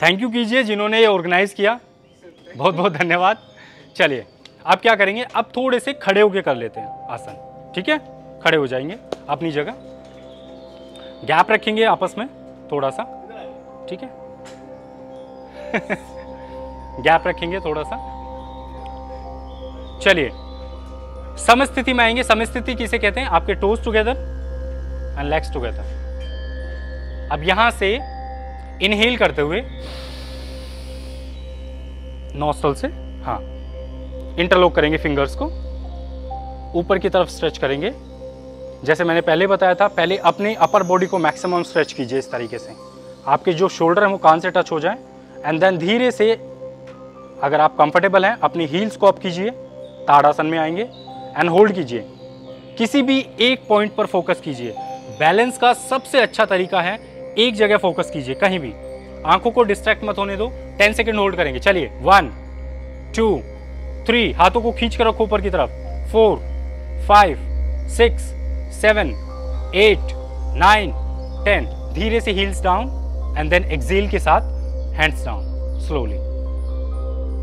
Thank you कीजिए जिन्होंने ये ऑर्गेनाइज किया। बहुत बहुत धन्यवाद। चलिए, अब क्या करेंगे? अब थोड़े से खड़े होके कर लेते हैं आसन, ठीक है? खड़े हो जाएँगे अपनी जगह। गैप रखेंगे आपस में थोड़ा सा ठीक है? गैप रखेंगे थोड़ा सा चलिए, समस्थिति में आएँगे। समस्थिति किसे कहते हैं? आपके toes together and legs together अब यहाँ से इनहेल करते हुए नॉस्टल से हाँ इंटरलॉक करेंगे फिंगर्स को, ऊपर की तरफ़ स्ट्रेच करेंगे। जैसे मैंने पहले बताया था, पहले अपने अपर बॉडी को मैक्सिमम स्ट्रेच कीजिए इस तरीके से। आपके जो शोल्डर हैं, वो कान से टच हो जाए एंड देन धीरे से, अगर आप कंफर्टेबल हैं, अपनी हील्स को अप कीजिए, ताड़ासन में आएँगे एंड होल्ड कीजिए। किसी भी एक पॉइंट पर फोकस कीजिए। बैलेंस का सबसे अच्छा तरीका है एक जगह फोकस कीजिए, कहीं भी। आँखों को डिस्ट्रैक्ट मत होने दो। टेन सेकेंड होल्ड करेंगे। चलिए। वन टू थ्री हाथों को खींच कर रखो ऊपर की तरफ़। Four five six seven eight nine ten धीरे से heels down and then exhale के साथ हैंड्स डाउन स्लोली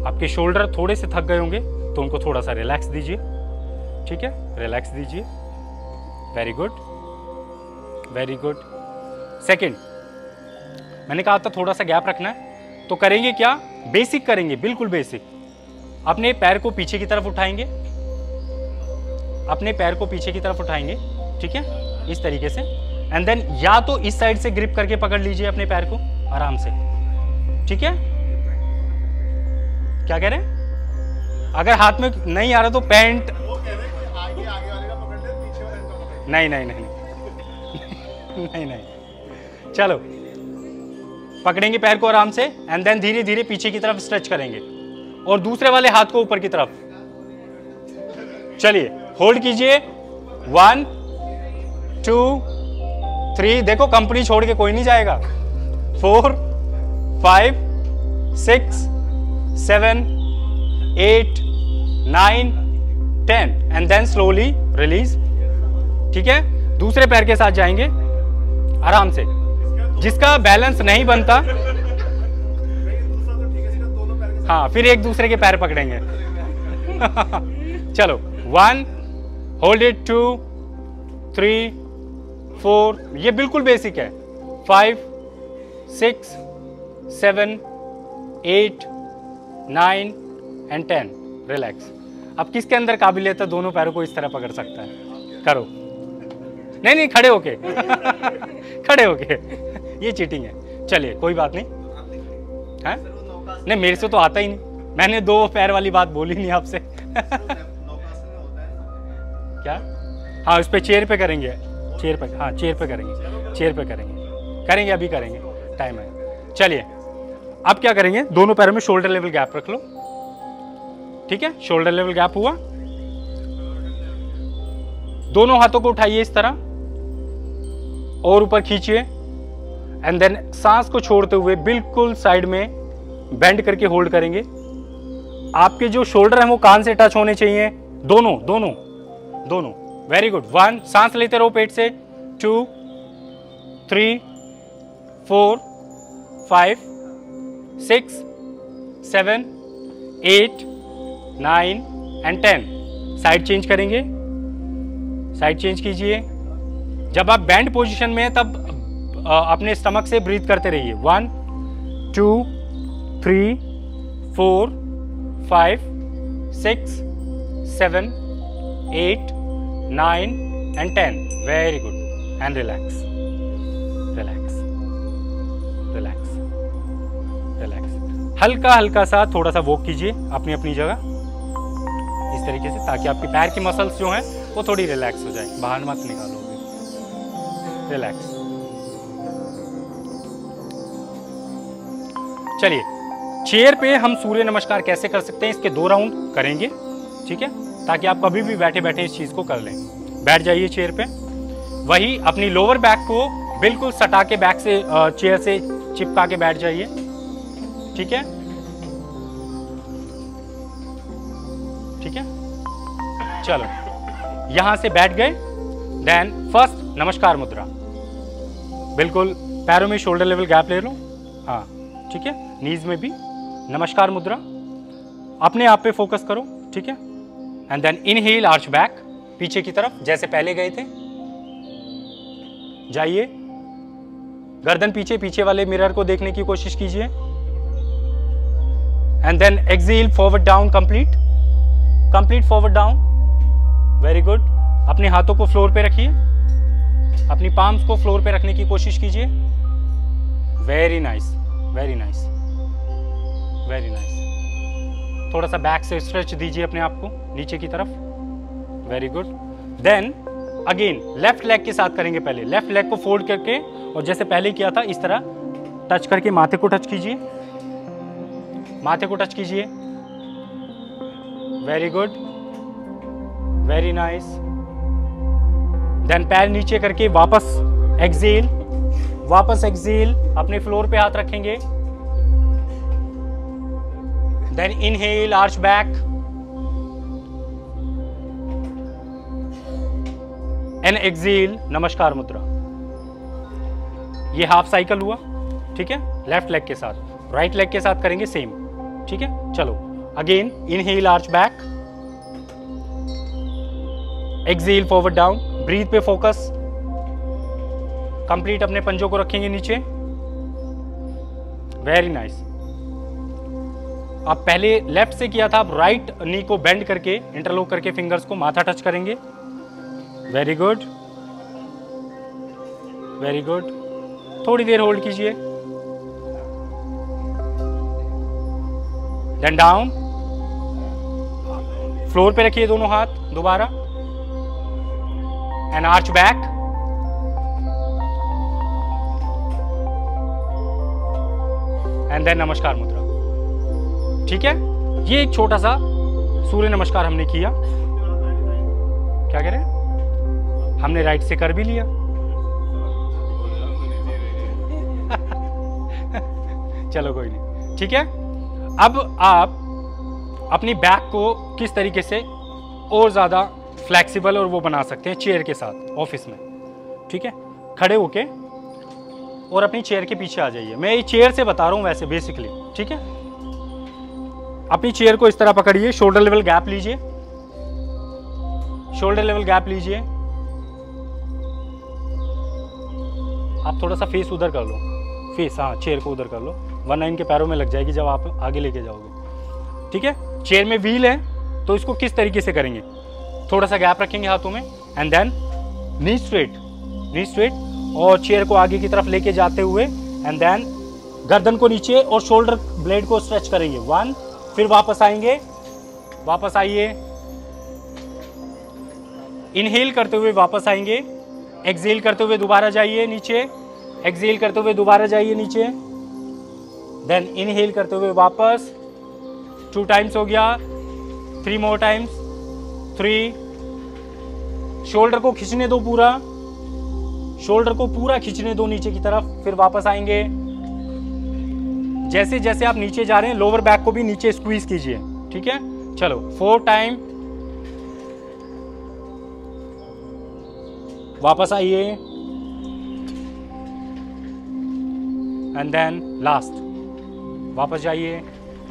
आपके शोल्डर थोड़े से थक गए होंगे तो उनको थोड़ा सा रिलैक्स दीजिए। ठीक है? रिलैक्स दीजिए। Very good very good second मैंने कहा था थोड़ा सा गैप रखना है। तो करेंगे क्या? बेसिक करेंगे, बिल्कुल बेसिक। अपने पैर को पीछे की तरफ़ उठाएँगे। अपने पैर को पीछे की तरफ़ उठाएँगे, ठीक है? इस तरीके से। एंड देन या तो इस साइड से ग्रिप करके पकड़ लीजिए अपने पैर को, आराम से। ठीक है? क्या कह रहे हैं? अगर हाथ में नहीं आ रहा तो पैंट नहीं नहीं नहीं। नहीं नहीं। चलो। पकड़ेंगे पैर को आराम से एंड देन धीरे धीरे पीछे की तरफ़ स्ट्रेच करेंगे। और दूसरे वाले हाथ को ऊपर की तरफ़। चलिए होल्ड कीजिए। वन टू थ्री देखो कंपनी छोड़ के कोई नहीं जाएगा। Four five six seven eight nine ten and then slowly release ठीक है? दूसरे पैर के साथ जाएँगे, आराम से। जिसका बैलेंस नहीं बनता। हाँ फिर एक दूसरे के पैर पकड़ेंगे। चलो one hold it two three four ये बिल्कुल बेसिक है। Five six seven eight nine and ten relax अब किसके अंदर काबिलियत है दोनों पैरों को इस तरह पकड़ सकता है? करो। नहीं नहीं खड़े होके। खड़े होके। ये चीटिंग है। चलिए, कोई बात नहीं। है? नहीं, मेरे से तो आता ही नहीं। मैंने दो पैर वाली बात बोली नहीं आपसे। क्या? हाँ उस पर चेयर पे करेंगे। चेयर पे हाँ चेयर पे करेंगे। चेयर पे करेंगे। करेंगे, अभी करेंगे। टाइम है। चलिए, अब क्या करेंगे? दोनों पैरों में शोल्डर लेवल गैप रख लो। ठीक है? शोल्डर लेवल गैप हुआ। दोनों हाथों को उठाइए इस तरह। और ऊपर खींचिए। एंड देन सांस को छोड़ते हुए बिल्कुल साइड में बेंड करके होल्ड करेंगे। आपके जो शोल्डर है वो कान से टच होने चाहिए। दोनों दोनों दोनों। वेरी गुड वन सांस लेते रहो पेट से। Two three four five six seven eight nine and ten side change करेंगे। साइड चेंज कीजिए। जब आप बैंड पोजीशन में हैं, तब अपने स्टमक से ब्रीथ करते रहिए। One two three four five six seven eight nine and ten very good and relax relax relax relax हल्का हल्का सा थोड़ा सा वॉक कीजिए अपनी अपनी जगह। इस तरीके से ताकि आपके पैर की मसल्स जो हैं, वो थोड़ी रिलैक्स हो जाए। बाहर मत निकालोगे। रिलैक्स चलिए, चेयर पे हम सूर्य नमस्कार कैसे कर सकते हैं, इसके दो राउंड करेंगे, ठीक है? ताकि आप कभी भी बैठे बैठे इस चीज़ को कर लें। बैठ जाइए चेयर पे। वही अपनी लोअर बैक को बिल्कुल सटा के बैक से चेयर से चिपका के बैठ जाइए, ठीक है? ठीक है? चलो, यहाँ से बैठ गए देन फ़र्स्ट नमस्कार मुद्रा। बिल्कुल, पैरों में शोल्डर लेवल गैप ले लो। हाँ ठीक है? नीज में भी। नमस्कार मुद्रा। अपने आप पे फोकस करो, ठीक है? And then inhale arch back पीछे की तरफ़, जैसे पहले गए थे। जाइए। गर्दन पीछे पीछे वाले मिरर को देखने की कोशिश कीजिए। And then exhale forward down complete complete forward down very good अपने हाथों को फ्लोर पे रखिए। अपनी पाम्स को फ्लोर पे रखने की कोशिश कीजिए। Very nice very nice very nice थोड़ा सा बैक से स्ट्रेच दीजिए अपने आप को, नीचे की तरफ़। Very good then again left leg के साथ करेंगे पहले। लेफ़्ट लेग को फोल्ड करके, और जैसे पहले किया था, इस तरह टच करके माथे को टच कीजिए। माथे को टच कीजिए। Very good very nice then पैर नीचे करके वापस एक्सेल वापस एक्सेल अपने फ्लोर पे हाथ रखेंगे। Then inhale arch back and exhale नमस्कार मुद्रा ये हाफ़ साइकिल हुआ, ठीक है? लेफ़्ट लेग के साथ। राइट लेग के साथ करेंगे सेम ठीक है? चलो again inhale arch back exhale forward down breathe पे फोकस कंप्लीट अपने पंजों को रखेंगे नीचे. वेरी नाइस आप पहले लेफ़्ट से किया था आप राइट नी को बेंड करके इंटरलॉक करके फिंगर्स को माथा टच करेंगे। वेरी गुड वेरी गुड थोड़ी देर होल्ड कीजिए। देन डाउन फ्लोर पे रखिए दोनों हाथ, दोबारा। And arch back and then नमस्कार मुद्रा। ठीक है? ये एक छोटा सा सूर्य नमस्कार हमने किया। क्या कह रहे हैं? हमने राइट से कर भी लिया। चलो कोई नहीं। ठीक है? अब आप अपनी बैक को किस तरीके से और ज़्यादा फ्लैक्सिबल और वो बना सकते हैं चेयर के साथ ऑफ़िस में। ठीक है? खड़े होके और अपनी चेयर के पीछे आ जाइए। मैं ये चेयर से बता रहा हूँ वैसे बेसिकली ठीक है? अपनी चेयर को इस तरह पकड़िए शोल्डर लेवल गैप लीजिए। शोल्डर लेवल गैप लीजिए। आप थोड़ा सा फेस उधर कर लो। फेस हाँ चेयर को उधर कर लो। वन वरना इनके पैरों में लग जाएगी जब आप आगे लेके जाओगे। ठीक है? चेयर में व्हील है तो इसको किस तरीके से करेंगे? थोड़ा सा गैप रखेंगे हाथों में and then knee straight knee straight और चेयर को आगे की तरफ़ लेके जाते हुए एंड देन गर्दन को नीचे और शोल्डर ब्लेड को स्ट्रेच करेंगे। वन फिर वापस आएँगे। वापस आइए। इनहेल करते हुए वापस आएँगे। एक्सेल करते हुए दोबारा जाइए नीचे। एक्सेल करते हुए दोबारा जाइए नीचे। देन इनहेल करते हुए वापस। टू टाइम्स हो गया। Three more times three shoulder को खींचने दो पूरा। शोल्डर को पूरा खींचने दो नीचे की तरफ़। फिर वापस आएँगे। जैसे जैसे आप नीचे जा रहे हैं लोअर बैक को भी नीचे स्क्वीज कीजिए। ठीक है? चलो फोर टाइम वापस आइए। एंड देन लास्ट वापस जाइए।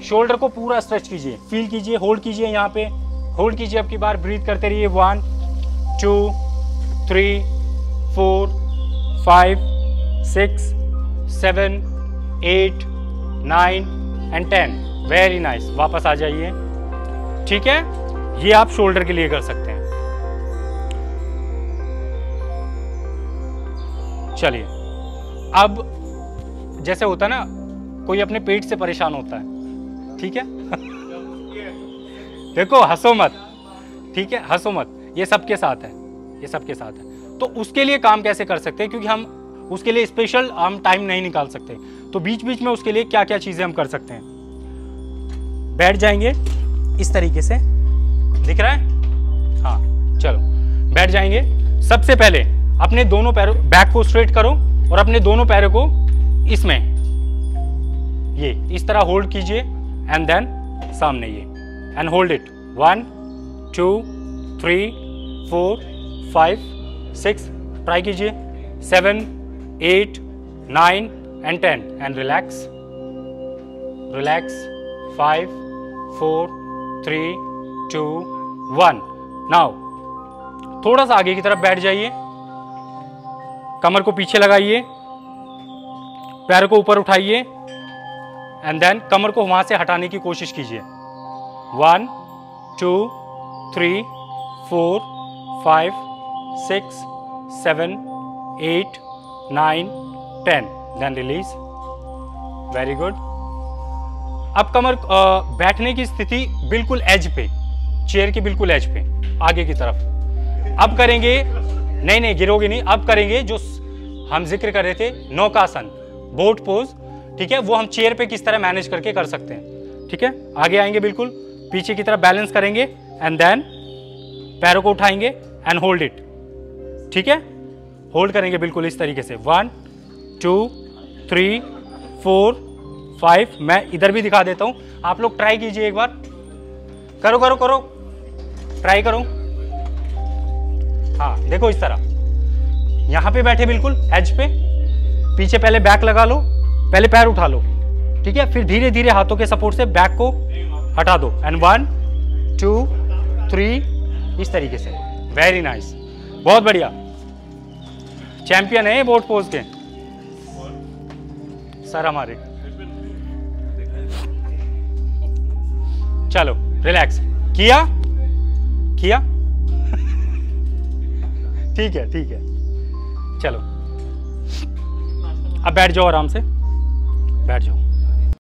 शोल्डर को पूरा स्ट्रेच कीजिए। फील कीजिए होल्ड कीजिए यहाँ पे। होल्ड कीजिए अब की बार ब्रीथ करते रहिए। One two three four five six seven eight nine and ten very nice वापस आ जाइए। ठीक है? ये आप शोल्डर के लिए कर सकते हैं। चलिए। अब जैसे होता है ना, कोई अपने पेट से परेशान होता है। ठीक है? देखो, हंसो मत। ठीक है? हंसो मत। ये सबके साथ है। ये सबके साथ है। तो उसके लिए काम कैसे कर सकते हैं? क्योंकि हम उसके लिए स्पेशल हम टाइम नहीं निकाल सकते। तो बीच बीच में उसके लिए क्या क्या चीज़ें हम कर सकते हैं? बैठ जाएँगे, इस तरीके से। दिख रहा है? हाँ चलो। बैठ जाएँगे। सबसे पहले अपने दोनों पैरों, बैक को स्ट्रेट करो और अपने दोनों पैरों को इसमें। ये, इस तरह होल्ड कीजिए एंड देन सामने ये। And hold it one two three four five six try कीजिए। Seven eight nine and ten and relax relax five four three two one now थोड़ा सा आगे की तरफ़ बैठ जाइए। कमर को पीछे लगाइए। पैर को ऊपर उठाइए। एंड देन कमर को वहाँ से हटाने की कोशिश कीजिए। One two three four five six seven eight nine ten then release very good अब कमर बैठने की स्थिति बिल्कुल एज पे चेयर के बिल्कुल एज पे, आगे की तरफ़। अब करेंगे, नहीं नहीं, गिरोगे नहीं, अब करेंगे जो हम ज़िक्र कर रहे थे, नौकासन बोट पोज ठीक है? वो हम चेयर पे किस तरह मैनेज करके कर सकते हैं, ठीक है? आगे आएँगे बिल्कुल, पीछे की तरफ़ बैलेंस करेंगे एंड देन पैरों को उठाएँगे एंड होल्ड इट ठीक है? होल्ड करेंगे बिल्कुल इस तरीके से। One two three, four, five, मैं इधर भी दिखा देता हूँ। आप लोग ट्राई कीजिए एक बार। करो करो करो। ट्राई करो। हाँ देखो इस तरह। यहाँ पे बैठे बिल्कुल एज पे। पीछे पहले बैक लगा लो, पहले पैर उठा लो। ठीक है? फिर धीरे धीरे हाथों के सपोर्ट से बैक को हटा दो। एंड वन टू थ्री इस तरीके से। वेरी नाइस बहुत बढ़िया। चैंपियन है बोट पोज के। सर हमारे चलो रिलैक्स किया? किया? ठीक है ठीक है। चलो। अब बैठ जाओ आराम से। बैठ जाओ।